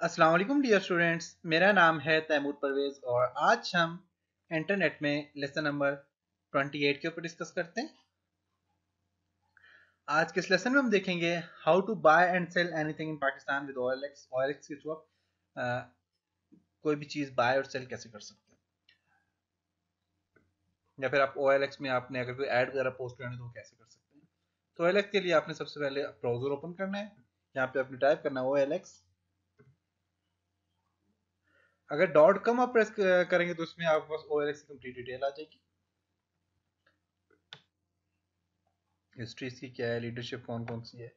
अस्सलाम वालेकुम dear students मेरा नाम है तैमूर परवेज और आज हम इंटरनेट में लेसन नंबर 28 के ऊपर डिस्कस करते हैं। आज के इस लेसन में हम देखेंगे? How to buy and sell anything in Pakistan with OLX OLX के थ्रू आप कोई भी चीज़ बाय और सेल कैसे कर सकते हैं? या फिर आप ओएलएक्स में आपने अगर कोई ऐड वगैरह पोस्ट करना है तो कैसे कर सकते हैं? तो ओएलएक्स के लिए आपने सबसे पहले ब्राउज़र ओपन करना है। यहाँ पे आपने टाइप करना है ओएलएक्स अगर डॉट कॉम आप प्रेस करेंगे तो उसमें आपके पास ओ की कंप्लीट डिटेल आ जाएगी। हिस्ट्री इसकी क्या है? लीडरशिप कौन कौन सी है?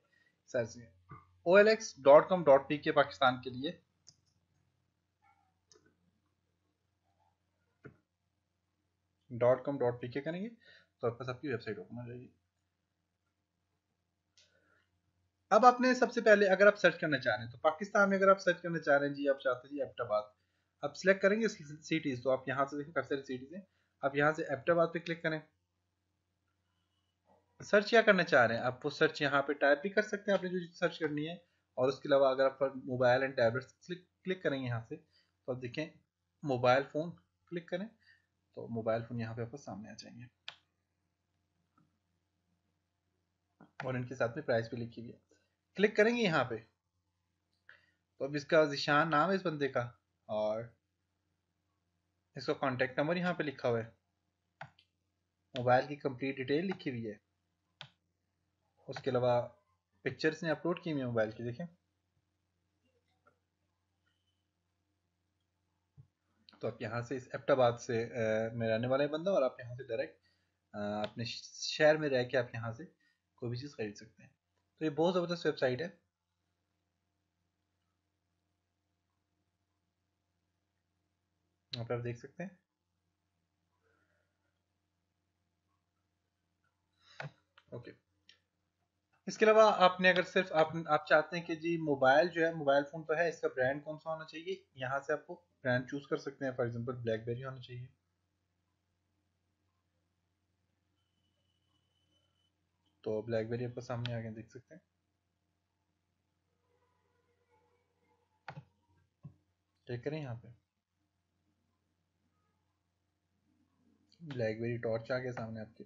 सारी चीज़ें O L X dot com dot P K Pakistan के लिए। डॉट कॉम डॉट पी के करेंगे तो आपके पास आपकी वेबसाइट ओपन हो जाएगी। अब आपने सबसे पहले अगर आप सर्च करना चाह रहे हैं तो पाकिस्तान में अगर आप सर्च करना चाह रहे हैं, जी आप चाहते हैं जी एबटाबाद अब सिलेक्ट करेंगे सिटीज़ तो आप यहाँ से देखें काफ़ी सारी सिटीज़ हैं। आप यहाँ से एप्टाबाद पे क्लिक करें। सर्च क्या करना चाह रहे हैं? आप वो सर्च यहाँ पे टाइप भी कर सकते हैं, आपने जो सर्च करनी है। और उसके अलावा अगर आप मोबाइल एंड टैबलेट क्लिक करेंगे यहाँ से तो आप देखें मोबाइल फ़ोन क्लिक करें तो मोबाइल फ़ोन यहाँ पे आपको सामने आ जाएँगे। और इनके साथ में प्राइस भी लिखी हुई है। क्लिक करेंगे यहाँ पे। तो अब इसका जिशान नाम है इस बंदे का। और इसका कॉन्टेक्ट नंबर यहाँ पे लिखा हुआ है। मोबाइल की कंप्लीट डिटेल लिखी हुई है। उसके अलावा पिक्चर्स ने अपलोड की हुई मोबाइल की, देखें। तो आप यहाँ से इस एप्टाबाद से में रहने वाला है बंदा और आप यहाँ से डायरेक्ट अपने शहर में रह के आप यहाँ से कोई भी चीज़ खरीद सकते हैं। तो ये बहुत ज़बरदस्त वेबसाइट है। यहाँ पे आप देख सकते हैं। ओके। इसके अलावा आपने अगर सिर्फ़, आप आप चाहते हैं कि जी मोबाइल जो है, मोबाइल फ़ोन तो है, इसका ब्रांड कौन सा होना चाहिए? यहाँ से आपको ब्रांड चूज़ कर सकते हैं, फॉर एग्जांपल ब्लैकबेरी होना चाहिए। तो ब्लैकबेरी आपको सामने आगे देख सकते हैं। चेक करें यहाँ पे। ब्लैकबेरी टॉर्च आ गया सामने आपके।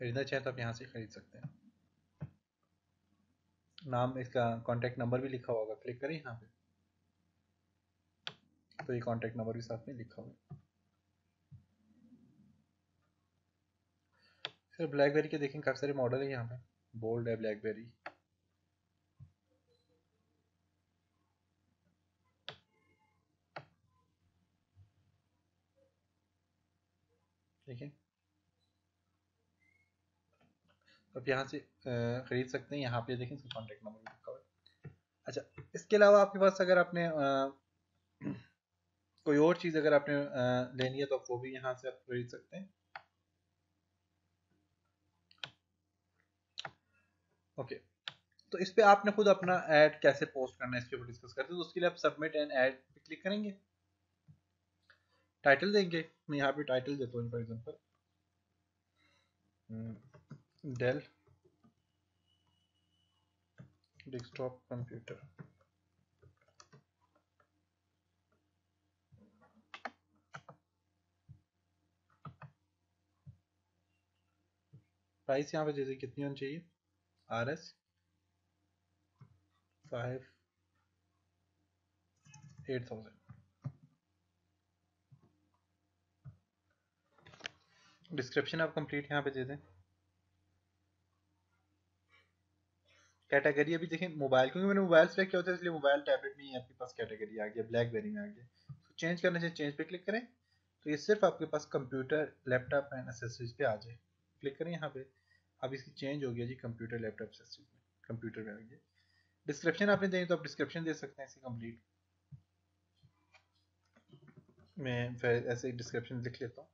खरीदना चाहे तो आप यहाँ से खरीद सकते हैं। नाम, इसका कॉन्टेक्ट नंबर भी लिखा होगा। क्लिक करें यहाँ पे। तो ये कॉन्टेक्ट नंबर भी साथ में लिखा हुआ है फिर ब्लैकबेरी के देखें काफ़ी सारे मॉडल है यहाँ पे। बोल्ड है ब्लैकबेरी ठीक है आप यहाँ से ख़रीद सकते हैं। यहाँ पे देखें कॉन्टेक्ट नंबर अच्छा इसके अलावा आपके पास अगर आपने आ, कोई और चीज़ अगर आपने आ, लेनी है तो आप वो भी यहाँ से आप खरीद सकते हैं। ओके तो इस पे आपने खुद अपना ऐड कैसे पोस्ट करना है इसके ऊपर डिस्कस करते हैं। तो उसके लिए आप सबमिट एंड ऐड पे क्लिक करेंगे। टाइटल देंगे। मैं यहाँ पे टाइटल देता हूँ for example Dell desktop computer price यहाँ पे जैसे कितनी होनी चाहिए? R S five eight thousand description आप कंप्लीट यहाँ पे दे दें। कैटेगरी अभी देखें मोबाइल क्योंकि मैंने मोबाइल सेलेक्ट किया होता है इसलिए मोबाइल टैबलेट में ही आपके पास कैटेगरी आ गया ब्लैकबेरी में आ गया। तो चेंज करने से चेंज पे क्लिक करें। तो ये सिर्फ़ आपके पास कंप्यूटर लैपटॉप एंड एसेसरीज पे आ जाए। क्लिक करें यहाँ पे। अब इसकी चेंज हो गया जी कंप्यूटर लैपटॉप सिस्टम में। कंप्यूटर में आ डिस्क्रिप्शन आपने देनी तो आप डिस्क्रिप्शन दे सकते हैं इसकी कंप्लीट मैं फिर ऐसे डिस्क्रिप्शन लिख लेता हूँ।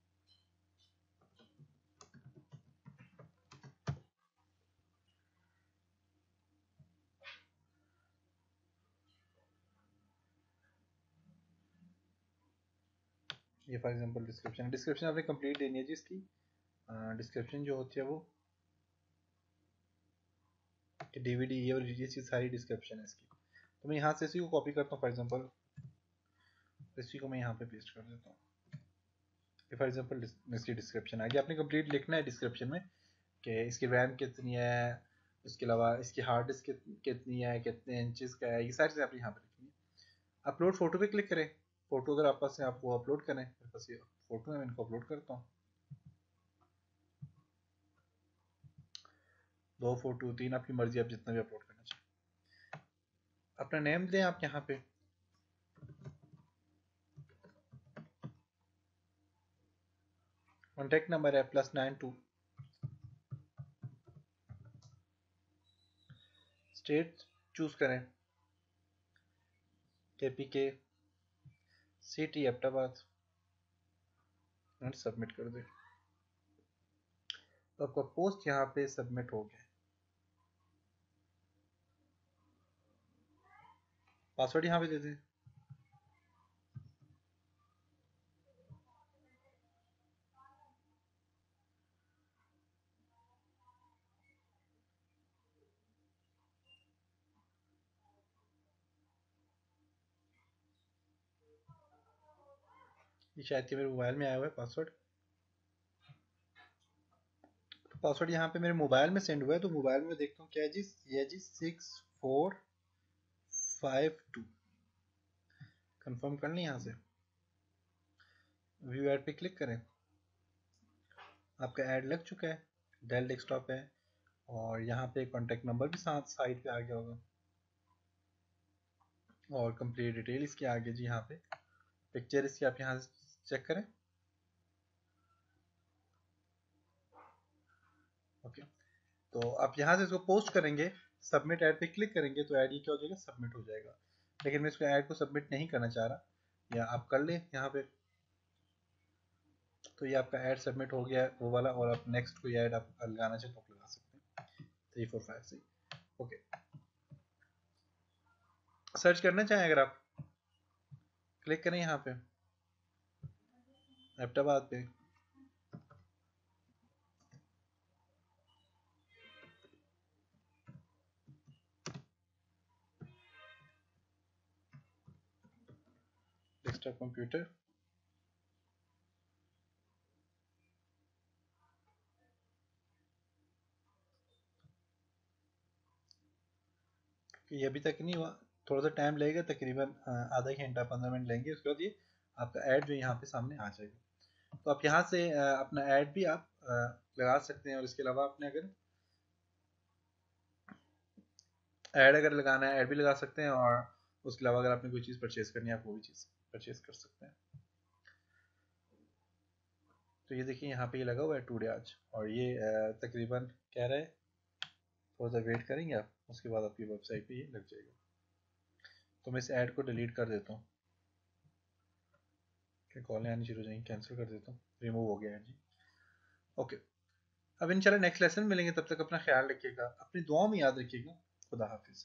ये फॉर एग्जांपल डिस्क्रिप्शन डिस्क्रिप्शन आपने कंप्लीट देनी है जी इसकी। डिस्क्रिप्शन जो होती है वो डीवीडी ये और ये चीज़ सारी डिस्क्रिप्शन है इसकी। तो मैं यहाँ से इसी को कॉपी करता हूँ फॉर एग्जांपल इसी को मैं यहाँ पे पेस्ट कर देता हूँ। फॉर एग्जांपल इसकी डिस्क्रिप्शन आ गया। आपने कंप्लीट लिखना है डिस्क्रिप्शन में कि इसकी रैम कितनी है, उसके अलावा इसकी हार्ड डिस्क कितनी है, कितने इंचज़ का है, ये सारी चीज़ें आपने यहाँ पर लिखनी है। अपलोड फ़ोटो पे क्लिक करें। फ़ोटो अगर आप पास आप वो अपलोड करें। फ़ोटो है, मैं इनको अपलोड करता हूँ। दो फ़ोटो तीन, आपकी मर्ज़ी, आप जितना भी अपलोड करना चाहिए अपना नेम दें आप यहाँ पे। कॉन्टेक्ट नंबर है plus nine two state choose करें। के पी के सिटी एप्टाबाद एंड सबमिट कर दें। तो आपका पोस्ट यहाँ पे सबमिट हो गया। पासवर्ड यहाँ पे दे दें। ये शायद कि मेरे मोबाइल में आया हुआ है, पासवर्ड। पासवर्ड यहाँ पे मेरे मोबाइल में सेंड हुआ है तो मोबाइल में देखता हूँ क्या है जी, ये जी six four five two confirm कर लें यहाँ से। व्यू एड पे क्लिक करें। आपका ऐड लग चुका है डेल डेस्कटॉप है, और यहाँ पे कॉन्टेक्ट नंबर भी साथ साइड पे आ गया होगा। और कंप्लीट डिटेल इसकी आगे जी यहाँ पे। पिक्चर इसकी आप यहाँ चेक करें। ओके तो आप यहाँ से इसको पोस्ट करेंगे। सबमिट ऐड पे क्लिक करेंगे तो ऐड ये क्या हो जाएगा? सबमिट हो जाएगा। लेकिन मैं इसको ऐड को सबमिट नहीं करना चाह रहा। या आप कर लें यहाँ पे। तो ये आपका ऐड सबमिट हो गया वो वाला और आप नेक्स्ट कोई ऐड आप लगाना चाहें तो आप लगा सकते हैं। Three four five six okay search करना चाहें अगर आप। क्लिक करें यहाँ पे। एप्टाबाद पे। डेस्कटॉप कंप्यूटर ये अभी तक नहीं हुआ। थोड़ा सा टाइम लगेगा, तकरीबन आधा घंटा, पंद्रह मिनट लेंगे। उसके बाद ये आपका ऐड जो यहाँ पे सामने आ जाएगा। तो आप यहाँ से अपना ऐड भी आप लगा सकते हैं। और इसके अलावा आपने अगर ऐड अगर लगाना है ऐड भी लगा सकते हैं। और उसके अलावा अगर आपने कोई चीज़ परचेज करनी है, आप वो भी चीज़ परचेज कर सकते हैं। तो ये देखिए, यहाँ पे ये लगा हुआ है टूडे आज। और ये तकरीबन कह रहा है थोड़ा सा वेट करेंगे आप, उसके बाद आपकी वेबसाइट पे ये लग जाएगा। तो मैं इस ऐड को डिलीट कर देता हूँ। कॉलें आनी शुरू हो जाएँगी कैंसिल कर देता हूँ। रिमूव हो गया है, जी। ओके अब इंशाल्लाह नेक्स्ट लेसन मिलेंगे, तब तक अपना ख्याल रखिएगा, अपनी दुआओं में याद रखिएगा। खुदा हाफिज़।